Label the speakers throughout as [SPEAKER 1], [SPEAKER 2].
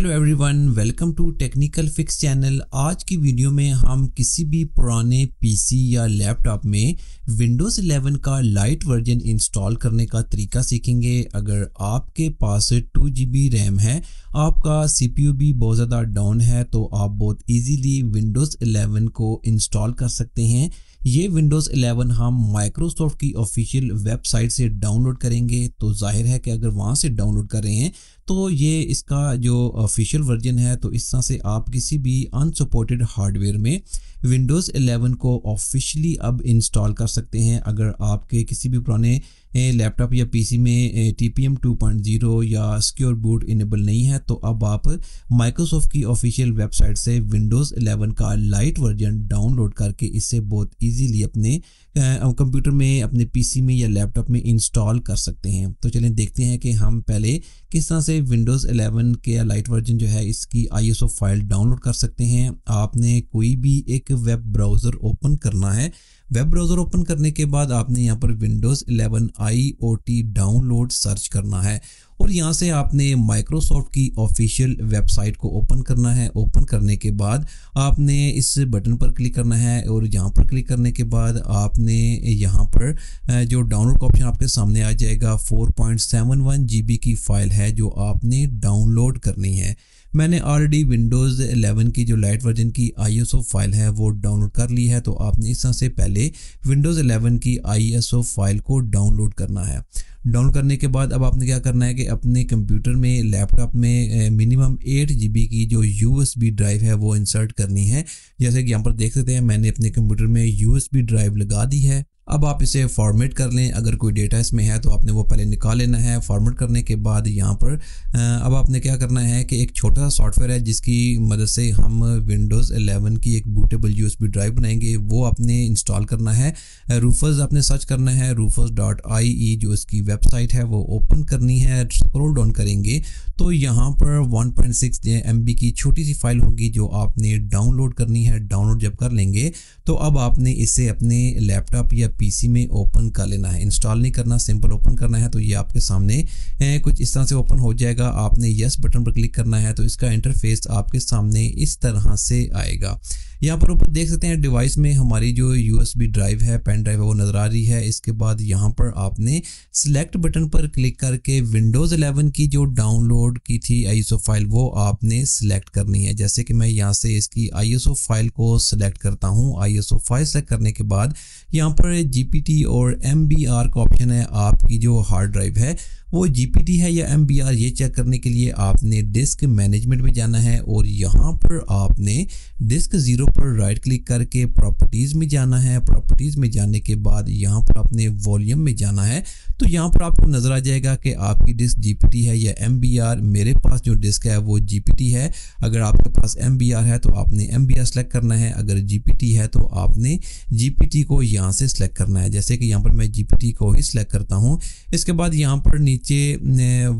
[SPEAKER 1] Hello everyone welcome to technical fix channel आज की video में हम किसी भी पुराने पीसी या लैपटॉप में विंडोज़ 11 का लाइट वर्जन इंस्टॉल करने का तरीका सीखेंगे। अगर आपके पास टू जी रैम है, आपका सीपीयू भी बहुत ज़्यादा डाउन है तो आप बहुत इजीली विंडोज़ 11 को इंस्टॉल कर सकते हैं। ये विंडोज़ 11 हम माइक्रोसॉफ्ट की ऑफिशियल वेबसाइट से डाउनलोड करेंगे। तो ज़ाहिर है कि अगर वहाँ से डाउनलोड कर रहे हैं तो ये इसका जो ऑफिशियल वर्जन है तो इस तरह से आप किसी भी अनसपोर्टेड हार्डवेयर में विंडोज़ 11 को ऑफिशियली अब इंस्टॉल कर सकते हैं। अगर आपके किसी भी पुराने लैपटॉप या पीसी में T P M two point zero या सिक्योर बूट इनेबल नहीं है तो अब आप माइक्रोसॉफ्ट की ऑफिशियल वेबसाइट से विंडोज़ 11 का लाइट वर्जन डाउनलोड करके इससे बहुत इजीली अपने कंप्यूटर में, अपने पीसी में या लैपटॉप में इंस्टॉल कर सकते हैं। तो चलें देखते हैं कि हम पहले किस तरह से विंडोज़ 11 के लाइट वर्जन जो है, इसकी आईएसओ फ़ाइल डाउनलोड कर सकते हैं। आपने कोई भी एक वेब ब्राउज़र ओपन करना है। वेब ब्राउज़र ओपन करने के बाद आपने यहाँ पर विंडोज़ 11 आई डाउनलोड सर्च करना है। और यहाँ से आपने माइक्रोसॉफ्ट की ऑफिशियल वेबसाइट को ओपन करना है। ओपन करने के बाद आपने इस बटन पर क्लिक करना है और यहाँ पर क्लिक करने के बाद आपने यहाँ पर जो डाउनलोड का ऑप्शन आपके सामने आ जाएगा। 4.71 जीबी की फ़ाइल है जो आपने डाउनलोड करनी है। मैंने ऑलरेडी विंडोज़ 11 की जो लाइट वर्जन की आईएसओ फ़ाइल है वो डाउनलोड कर ली है। तो आपने इस तरह से पहले विंडोज़ 11 की आईएसओ फ़ाइल को डाउनलोड करना है। डाउनलोड करने के बाद अब आपने क्या करना है कि अपने कंप्यूटर में, लैपटॉप में मिनिमम एट जी की जो यूएसबी ड्राइव है वो इंसर्ट करनी है। जैसे कि यहाँ पर देख सकते हैं, मैंने अपने कंप्यूटर में यूएसबी ड्राइव लगा दी है। अब आप इसे फॉर्मेट कर लें। अगर कोई डेटा इसमें है तो आपने वो पहले निकाल लेना है। फॉर्मेट करने के बाद यहाँ पर अब आपने क्या करना है कि एक छोटा सा सॉफ्टवेयर है, जिसकी मदद से हम विंडोज़ 11 की एक बूटेबल यू ड्राइव बनाएँगे। वो आपने इंस्टॉल करना है। रूफर्स आपने सर्च करना है। रूफर्स डॉट आई जो इसकी वेबसाइट है, वो ओपन करनी है। स्क्रोल डाउन करेंगे तो यहाँ पर 1.6 पॉइंट की छोटी सी फ़ाइल होगी जो आपने डाउनलोड करनी है। डाउनलोड जब कर लेंगे तो अब आपने इसे अपने लैपटॉप या पीसी में ओपन कर लेना है। इंस्टॉल नहीं करना, सिंपल ओपन करना है तो ये आपके सामने कुछ इस तरह से ओपन हो जाएगा। आपने यस बटन पर क्लिक करना है तो इसका इंटरफेस आपके सामने इस तरह से आएगा। यहाँ पर ऊपर देख सकते हैं डिवाइस में हमारी जो यूएसबी ड्राइव है पेन ड्राइव है, वो नज़र आ रही है। इसके बाद यहाँ पर आपने सिलेक्ट बटन पर क्लिक करके विंडोज़ 11 की जो डाउनलोड की थी आईएसओ फ़ाइल वो आपने सिलेक्ट करनी है। जैसे कि मैं यहाँ से इसकी आईएसओ फ़ाइल को सिलेक्ट करता हूँ। आईएसओ फ़ाइल सेलेक्ट करने के बाद यहाँ पर जीपीटी और एमबीआर का ऑप्शन है, आपकी जो हार्ड ड्राइव है वो जीपीटी है या MBR ये चेक करने के लिए आपने डिस्क मैनेजमेंट में जाना है और यहाँ पर आपने डिस्क ज़ीरो पर राइट क्लिक करके प्रॉपर्टीज़ में जाना है। प्रॉपर्टीज़ में जाने के बाद यहाँ पर आपने वॉल्यूम में जाना है। तो यहाँ पर आपको नज़र आ जाएगा कि आपकी डिस्क जीपीटी है या MBR मेरे पास जो डिस्क है वो जीपीटी है। अगर आपके पास MBR है तो आपने MBR सेलेक्ट करना है। अगर GPT है तो आपने GPT को यहाँ से सिलेक्ट करना है। जैसे कि यहाँ पर मैं GPT को ही सिलेक्ट करता हूँ। इसके बाद यहाँ पर नीचे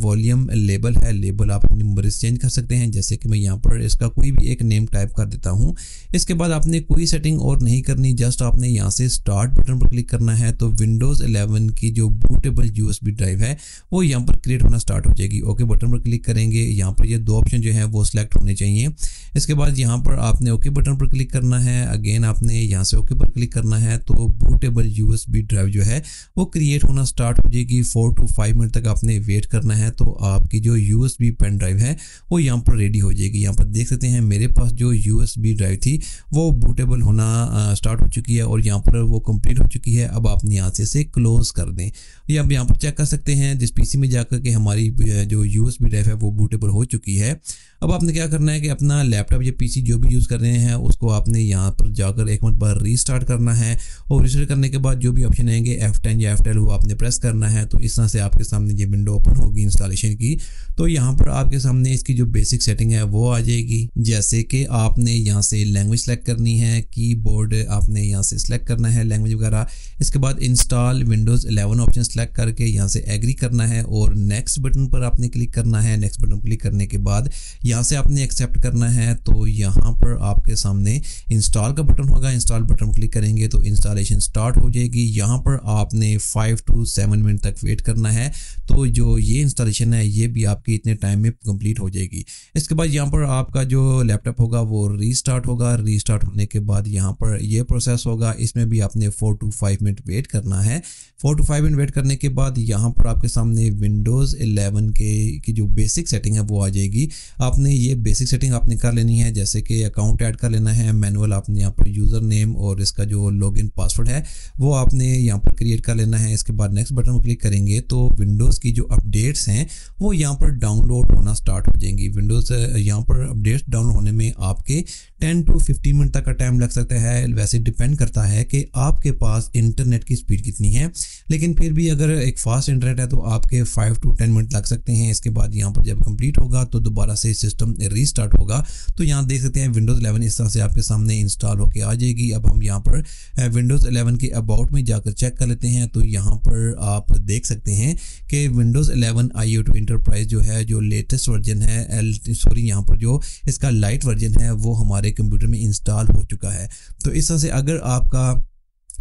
[SPEAKER 1] वॉल्यूम लेबल है लेबल आप नंबर चेंज कर सकते हैं। जैसे कि मैं यहाँ पर इसका कोई भी एक नेम टाइप कर देता हूँ। इसके बाद आपने कोई सेटिंग और नहीं करनी जस्ट आपने यहाँ से स्टार्ट बटन पर क्लिक करना है। तो विंडोज़ 11 की जो बूटेबल यूएसबी ड्राइव है, वो यहाँ पर क्रिएट होना स्टार्ट हो जाएगी। ओके बटन पर क्लिक करेंगे, यहाँ पर ये दो ऑप्शन जो है, वो सिलेक्ट होने चाहिए। इसके बाद यहाँ पर आपने ओके बटन पर क्लिक करना है। अगेन आपने यहाँ से ओके पर क्लिक करना है। तो बूटेबल यूएसबी ड्राइव जो है, वो क्रिएट होना स्टार्ट हो जाएगी। फोर टू फाइव मिनट तक आपने वेट करना है तो आपकी जो U S B pen drive है, वो यहाँ पर रेडी हो जाएगी। यहाँ पर देख सकते हैं, मेरे पास जो यू एस बी ड्राइव थी, वो बूटेबल होना स्टार्ट हो चुकी है और यहाँ पर वो कंप्लीट हो चुकी है। अब आप यहाँ से इसे क्लोज कर दें। ये आप यहाँ पर चेक कर सकते हैं, जिस पीसी में जाकर के हमारी जो यू एस बी ड्राइव है, वो बूटेबल हो चुकी है। अब आपने क्या करना है कि अपना लैपटॉप या पीसी जो भी यूज़ कर रहे हैं, उसको आपने यहाँ पर जाकर एक मिनट बार रीस्टार्ट करना है और रीस्टार्ट करने के बाद जो भी ऑप्शन आएँगे एफ़ टेन या एफ़ टेन वो आपने प्रेस करना है। तो इस तरह से आपके सामने ये विंडो ओपन होगी इंस्टॉलेशन की तो यहाँ पर आपके सामने इसकी जो बेसिक सेटिंग है वो आ जाएगी। जैसे कि आपने यहाँ से लैंग्वेज सेलेक्ट करनी है कीबोर्ड आपने यहाँ से सिलेक्ट करना है लैंग्वेज वगैरह। इसके बाद इंस्टॉल विंडोज़ 11 ऑप्शन सेलेक्ट करके यहाँ से एग्री करना है और नेक्स्ट बटन पर आपने क्लिक करना है। नेक्स्ट बटन क्लिक करने के बाद यहाँ से आपने एक्सेप्ट करना है तो यहाँ पर आपके सामने इंस्टॉल का बटन होगा। इंस्टॉल बटन क्लिक करेंगे तो इंस्टॉलेशन स्टार्ट हो जाएगी। यहाँ पर आपने फाइव टू सेवन मिनट तक वेट करना है। तो जो ये इंस्टॉलेशन है, ये भी आपकी इतने टाइम में कंप्लीट हो जाएगी। इसके बाद यहाँ पर आपका जो लैपटॉप होगा, वो रीस्टार्ट होगा। रीस्टार्ट होने के बाद यहाँ पर ये प्रोसेस होगा। इसमें भी आपने four to five minute wait करना है। Four to five minute wait करने के बाद यहाँ पर आपके सामने विंडोज़ 11 के, की जो बेसिक सेटिंग है, वो आ जाएगी। आपने ये बेसिक सेटिंग आपने कर लेनी है, जैसे कि अकाउंट ऐड कर लेना है मैनुअल आपने यहाँ पर यूज़र नेम और इसका जो लॉगिन पासवर्ड है, वो आपने यहाँ पर क्रिएट कर लेना है। इसके बाद नेक्स्ट बटन पर क्लिक करेंगे तो विंडोज़ की जो अपडेट्स हैं, वो यहाँ पर डाउनलोड होना स्टार्ट हो जाएँगी। विंडोज़ यहाँ पर अपडेट्स डाउनलोड होने में आपके 10 टू 15 मिनट तक का टाइम लग सकता है। वैसे डिपेंड करता है कि आपके पास इंटरनेट की स्पीड कितनी है। लेकिन फिर भी अगर एक फास्ट इंटरनेट है तो आपके फाइव टू टेन मिनट लग सकते हैं। इसके बाद यहाँ पर जब कंप्लीट होगा तो दोबारा से सिस्टम रीस्टार्ट होगा। तो यहाँ देख सकते हैं विंडोज़ 11 इस तरह से आपके सामने इंस्टॉल होकर आ जाएगी। अब हम यहाँ पर विंडोज़ 11 के अबाउट में जाकर चेक कर लेते हैं। तो यहाँ पर आप देख सकते हैं कि विंडोज़ 11 आई ओ इंटरप्राइज जो है, जो लेटेस्ट वर्जन है एल सॉरी यहाँ पर जो इसका लाइट वर्जन है, वो हमारे कंप्यूटर में इंस्टॉल हो चुका है। तो इस तरह से अगर आपका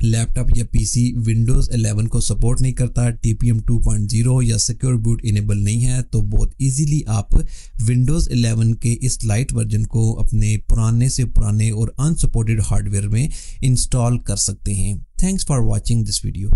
[SPEAKER 1] लैपटॉप या पीसी विंडोज़ 11 को सपोर्ट नहीं करता T P M two point zero या सिक्योर बूट इनेबल नहीं है तो बहुत इजीली आप विंडोज़ 11 के इस लाइट वर्जन को अपने पुराने से पुराने और अनसपोर्टेड हार्डवेयर में इंस्टॉल कर सकते हैं। Thanks for watching this video